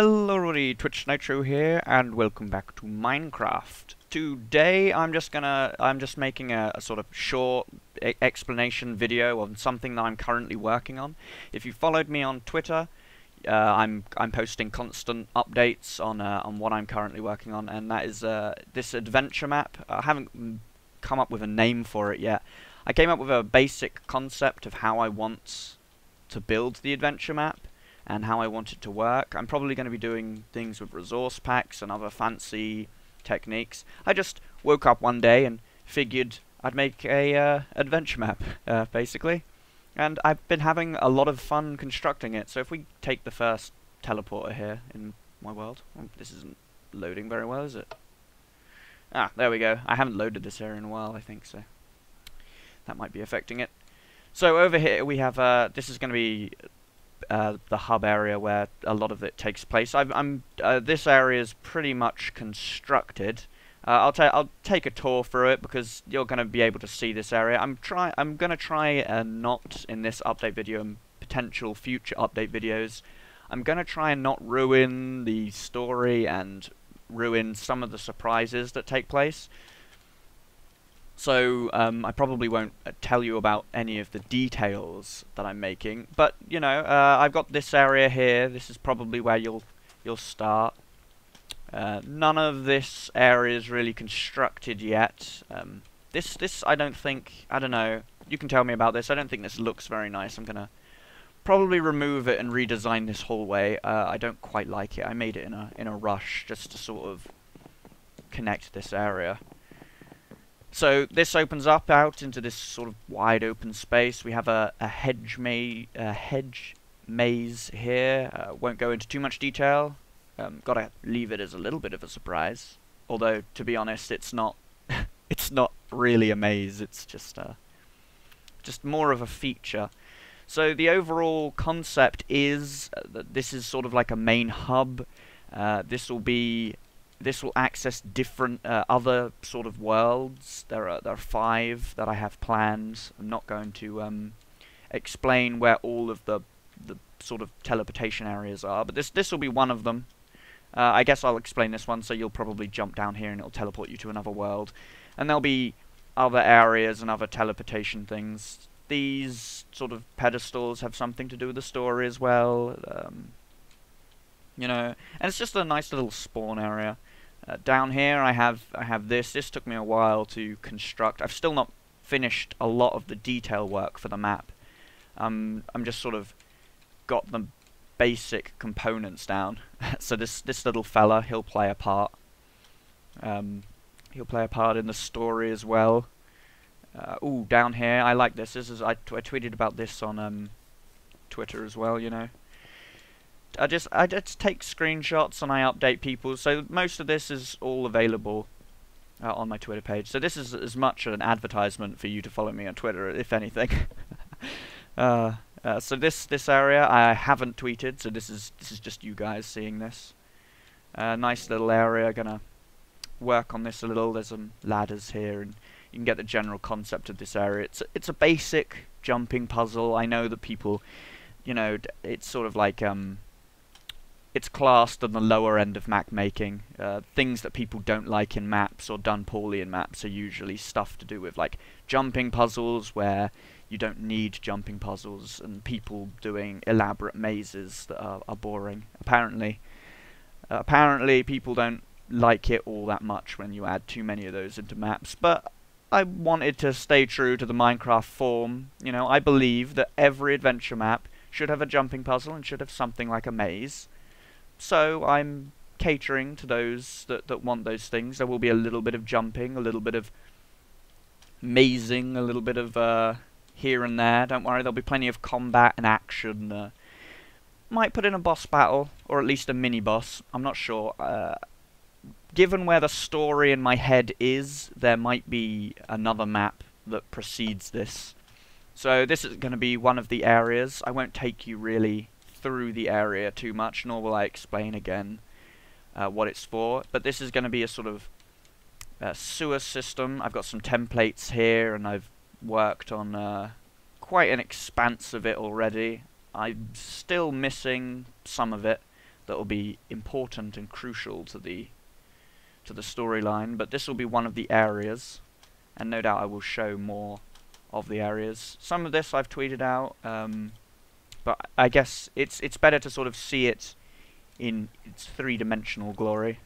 Hello everybody, Twitch Nitro here, and welcome back to Minecraft. Today I'm just gonna, I'm just making a, a sort of short explanation video on something that I'm currently working on. If you followed me on Twitter, uh, I'm I'm posting constant updates on uh, on what I'm currently working on, and that is uh, this adventure map. I haven't come up with a name for it yet. I came up with a basic concept of how I want to build the adventure map and how I want it to work. I'm probably going to be doing things with resource packs and other fancy techniques. I just woke up one day and figured I'd make a uh, adventure map, uh, basically. And I've been having a lot of fun constructing it. So if we take the first teleporter here in my world, well, this isn't loading very well, is it? Ah, there we go. I haven't loaded this area in a while, I think so. That might be affecting it. So over here we have, uh, this is going to be uh, the hub area where a lot of it takes place. i am uh, this area is pretty much constructed. Uh, I'll, ta I'll take a tour through it because you're going to be able to see this area. I'm try I'm going to try and not in this update video and potential future update videos. I'm going to try and not ruin the story and ruin some of the surprises that take place. So um, I probably won't uh, tell you about any of the details that I'm making, but you know, uh, I've got this area here. This is probably where you'll you'll start. Uh, none of this area is really constructed yet. Um, this this I don't think I don't know. You can tell me about this. I don't think this looks very nice. I'm gonna probably remove it and redesign this hallway. Uh, I don't quite like it. I made it in a in a rush just to sort of connect this area. So this opens up out into this sort of wide open space. We have a, a hedge, ma a hedge maze here. Uh, won't go into too much detail. Um, gotta leave it as a little bit of a surprise. Although, to be honest, it's not. it's not really a maze. It's just uh, just more of a feature. So the overall concept is uh, that this is sort of like a main hub. Uh, this will be this will access different uh, other sort of worlds. There are there are five that I have plans. I'm not going to um, explain where all of the the sort of teleportation areas are, but this this will be one of them. Uh, I guess I'll explain this one, so you'll probably jump down here and it'll teleport you to another world, and there'll be other areas and other teleportation things. These sort of pedestals have something to do with the story as well. Um, you know, and it's just a nice little spawn area. Uh, down here I have I have this. This took me a while to construct. I've still not finished a lot of the detail work for the map. Um, I'm just sort of got the basic components down. so this this little fella, he'll play a part. Um, he'll play a part in the story as well. Uh, ooh, down here, I like this. This is I, tweeted about this on um, Twitter as well. You know. I just I just take screenshots and I update people. So most of this is all available uh, on my Twitter page. So this is as much an advertisement for you to follow me on Twitter, if anything. uh, uh, so this this area I haven't tweeted, so this is this is just you guys seeing this. Uh, nice little area. Gonna work on this a little. There's some ladders here, and you can get the general concept of this area. It's it's a basic jumping puzzle. I know that people, you know, it's sort of like um it's classed on the lower end of map making. Uh, things that people don't like in maps or done poorly in maps are usually stuff to do with like jumping puzzles where you don't need jumping puzzles and people doing elaborate mazes that are, are boring. Apparently, uh, apparently people don't like it all that much when you add too many of those into maps. But I wanted to stay true to the Minecraft form. You know, I believe that every adventure map should have a jumping puzzle and should have something like a maze so I'm catering to those that, that want those things. There will be a little bit of jumping, a little bit of mazing, a little bit of uh, here and there. Don't worry, there'll be plenty of combat and action. Uh, might put in a boss battle, or at least a mini-boss. I'm not sure. Uh, given where the story in my head is, there might be another map that precedes this. So this is going to be one of the areas. I won't take you really through the area too much, nor will I explain again uh, what it's for. But this is going to be a sort of uh, sewer system. I've got some templates here, and I've worked on uh, quite an expanse of it already. I'm still missing some of it, that will be important and crucial to the to the storyline, but this will be one of the areas, and no doubt I will show more of the areas. Some of this I've tweeted out, um, but I guess it's it's better to sort of see it in its three-dimensional glory.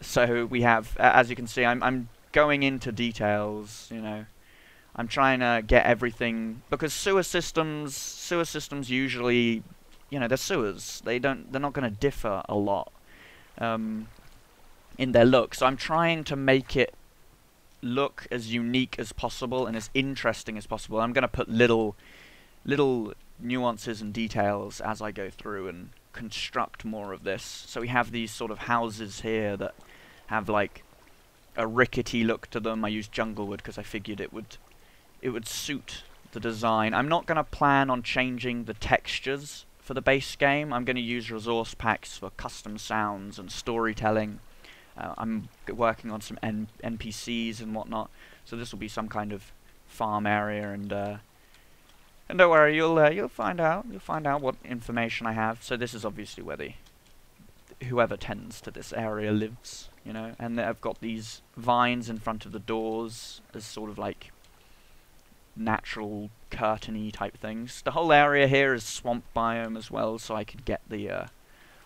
So we have, as you can see, I'm I'm going into details, you know. I'm trying to get everything because sewer systems sewer systems usually you know they're sewers they don't they're not going to differ a lot um, in their look so I'm trying to make it look as unique as possible and as interesting as possible I'm going to put little little nuances and details as I go through and construct more of this so we have these sort of houses here that have like a rickety look to them I used jungle wood because I figured it would it would suit the design. I'm not going to plan on changing the textures for the base game. I'm going to use resource packs for custom sounds and storytelling. Uh, I'm working on some N NPCs and whatnot, so this will be some kind of farm area and uh, and don't worry, you'll uh, you'll find out. You'll find out what information I have. So this is obviously where the whoever tends to this area lives, you know. And I've got these vines in front of the doors as sort of like natural curtainy type things. The whole area here is swamp biome as well, so I could get the uh,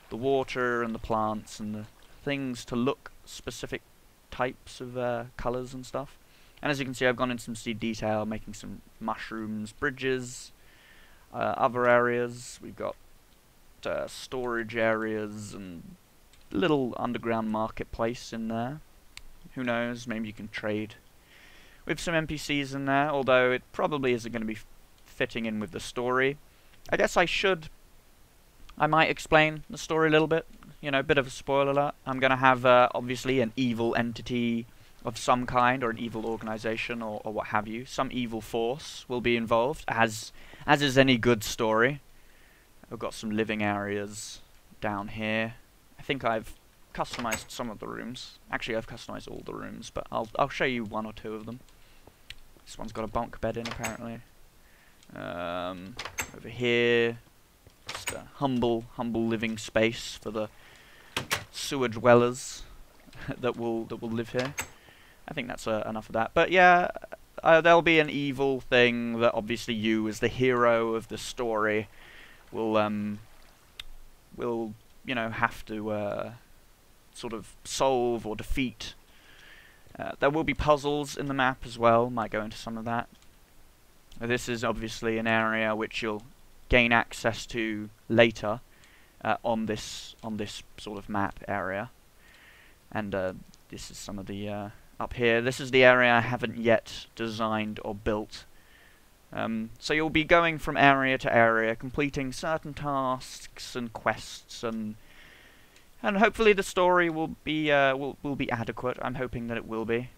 the water and the plants and the things to look specific types of uh, colours and stuff. And as you can see, I've gone into some seed detail, making some mushrooms, bridges, uh, other areas. We've got uh, storage areas and little underground marketplace in there. Who knows? Maybe you can trade with some NPCs in there, although it probably isn't going to be fitting in with the story. I guess I should... I might explain the story a little bit. You know, a bit of a spoiler alert. I'm going to have, uh, obviously, an evil entity of some kind, or an evil organization, or, or what have you. Some evil force will be involved, as as is any good story. I've got some living areas down here. I think I've customized some of the rooms. Actually, I've customized all the rooms, but I'll I'll show you one or two of them. This one's got a bunk bed in, apparently. Um, over here, just a humble, humble living space for the sewer dwellers that will that will live here. I think that's uh, enough of that. But yeah, uh, there'll be an evil thing that obviously you, as the hero of the story, will um will you know have to uh, sort of solve or defeat. Uh, there will be puzzles in the map as well, might go into some of that. This is obviously an area which you'll gain access to later uh, on this on this sort of map area. And uh, this is some of the uh, up here. This is the area I haven't yet designed or built. Um, so you'll be going from area to area, completing certain tasks and quests and and hopefully the story will be uh, will will be adequate. I'm hoping that it will be.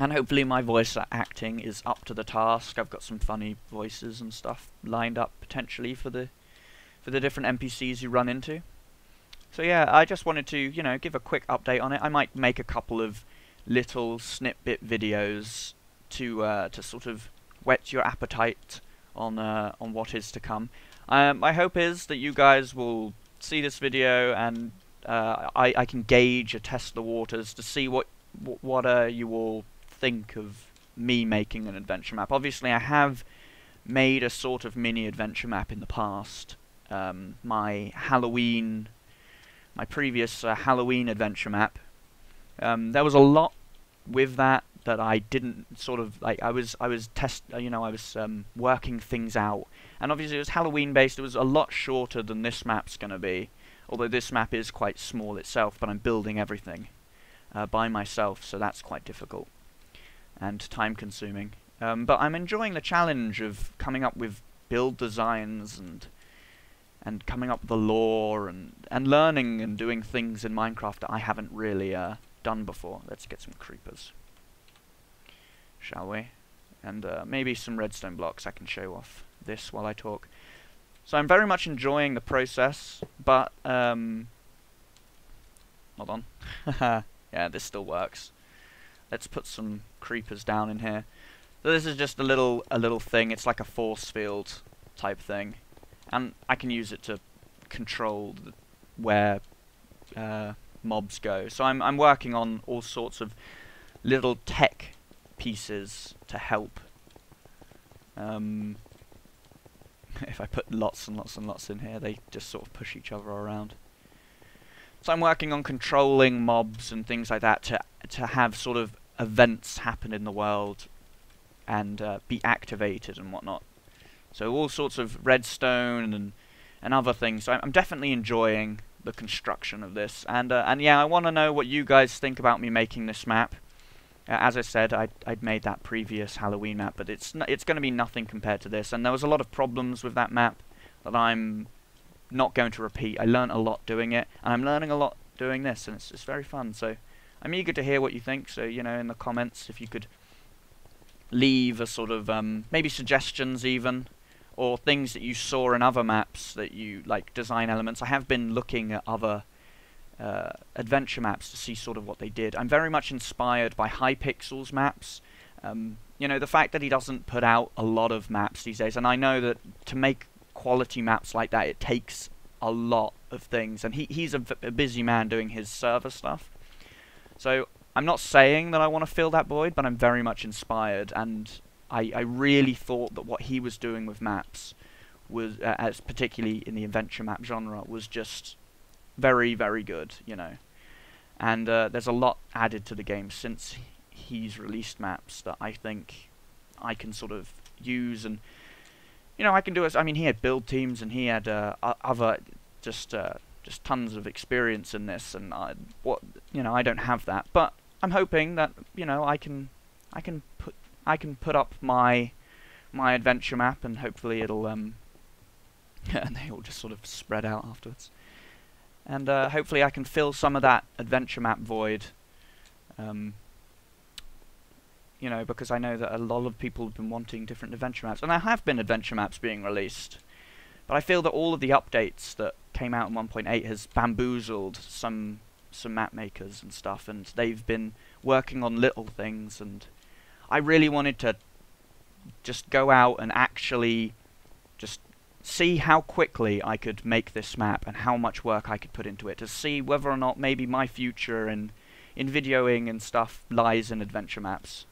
And hopefully my voice acting is up to the task. I've got some funny voices and stuff lined up potentially for the for the different NPCs you run into. So yeah, I just wanted to, you know, give a quick update on it. I might make a couple of little snippet videos to uh, to sort of whet your appetite on uh, on what is to come. Um, my hope is that you guys will see this video and uh, I, I can gauge or test the waters to see what what uh, you all think of me making an adventure map. Obviously, I have made a sort of mini adventure map in the past. Um, my Halloween, my previous uh, Halloween adventure map. Um, there was a lot with that that I didn't sort of like. I was I was test uh, you know I was um, working things out, and obviously it was Halloween based. It was a lot shorter than this map's going to be, although this map is quite small itself. But I'm building everything uh, by myself, so that's quite difficult and time consuming. Um, but I'm enjoying the challenge of coming up with build designs and and coming up with the lore and and learning and doing things in Minecraft that I haven't really uh, done before. Let's get some creepers shall we? And uh, maybe some redstone blocks I can show off this while I talk. So I'm very much enjoying the process, but, um, hold on. yeah, this still works. Let's put some creepers down in here. So this is just a little, a little thing, it's like a force field type thing. And I can use it to control where uh, mobs go. So I'm I'm working on all sorts of little tech pieces to help. Um, if I put lots and lots and lots in here, they just sort of push each other around. So I'm working on controlling mobs and things like that to to have sort of events happen in the world and uh, be activated and whatnot. So all sorts of redstone and and other things. So I'm definitely enjoying the construction of this. And uh, and yeah, I want to know what you guys think about me making this map. Uh, as I said, I'd, I'd made that previous Halloween map, but it's it's going to be nothing compared to this. And there was a lot of problems with that map that I'm not going to repeat. I learned a lot doing it, and I'm learning a lot doing this, and it's, it's very fun. So I'm eager to hear what you think. So you know, in the comments, if you could leave a sort of um, maybe suggestions even or things that you saw in other maps that you like design elements. I have been looking at other uh, adventure maps to see sort of what they did. I'm very much inspired by Hypixel's maps. Um, you know, the fact that he doesn't put out a lot of maps these days, and I know that to make quality maps like that, it takes a lot of things, and he he's a, a busy man doing his server stuff. So I'm not saying that I want to fill that void, but I'm very much inspired, and I, I really thought that what he was doing with maps was, uh, as particularly in the adventure map genre, was just very, very good, you know. And uh, there's a lot added to the game since he's released maps that I think I can sort of use and, you know, I can do it. I mean, he had build teams and he had uh, other just uh, just tons of experience in this, and I, what you know, I don't have that, but I'm hoping that you know I can I can I can put up my my adventure map and hopefully it'll um and they all just sort of spread out afterwards. And uh, hopefully I can fill some of that adventure map void. Um, you know, because I know that a lot of people have been wanting different adventure maps, and there have been adventure maps being released. But I feel that all of the updates that came out in 1.8 has bamboozled some some map makers and stuff, and they've been working on little things and I really wanted to just go out and actually just see how quickly I could make this map and how much work I could put into it to see whether or not maybe my future in in videoing and stuff lies in adventure maps.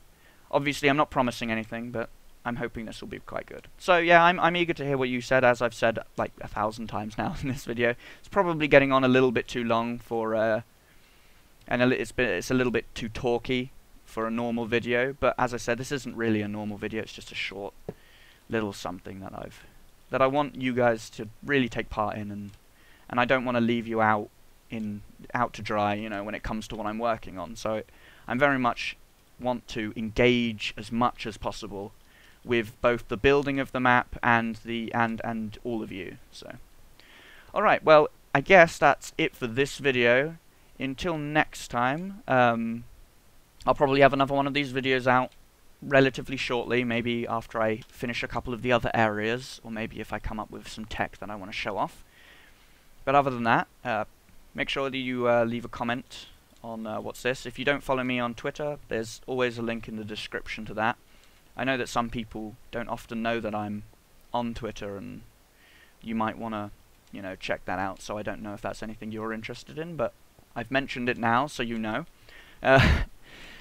Obviously, I'm not promising anything, but I'm hoping this will be quite good. So yeah, I'm I'm eager to hear what you said. As I've said like a thousand times now in this video, it's probably getting on a little bit too long for, uh, and it's been it's a little bit too talky for a normal video, but as I said, this isn't really a normal video, it's just a short little something that I've that I want you guys to really take part in and and I don't want to leave you out in out to dry, you know, when it comes to what I'm working on. So I'm very much want to engage as much as possible with both the building of the map and the and and all of you. So Alright, well, I guess that's it for this video. Until next time, um, I'll probably have another one of these videos out relatively shortly, maybe after I finish a couple of the other areas, or maybe if I come up with some tech that I want to show off. But other than that, uh, make sure that you uh, leave a comment on uh, what's this. If you don't follow me on Twitter, there's always a link in the description to that. I know that some people don't often know that I'm on Twitter, and you might want to, you know, check that out, so I don't know if that's anything you're interested in, but I've mentioned it now, so you know.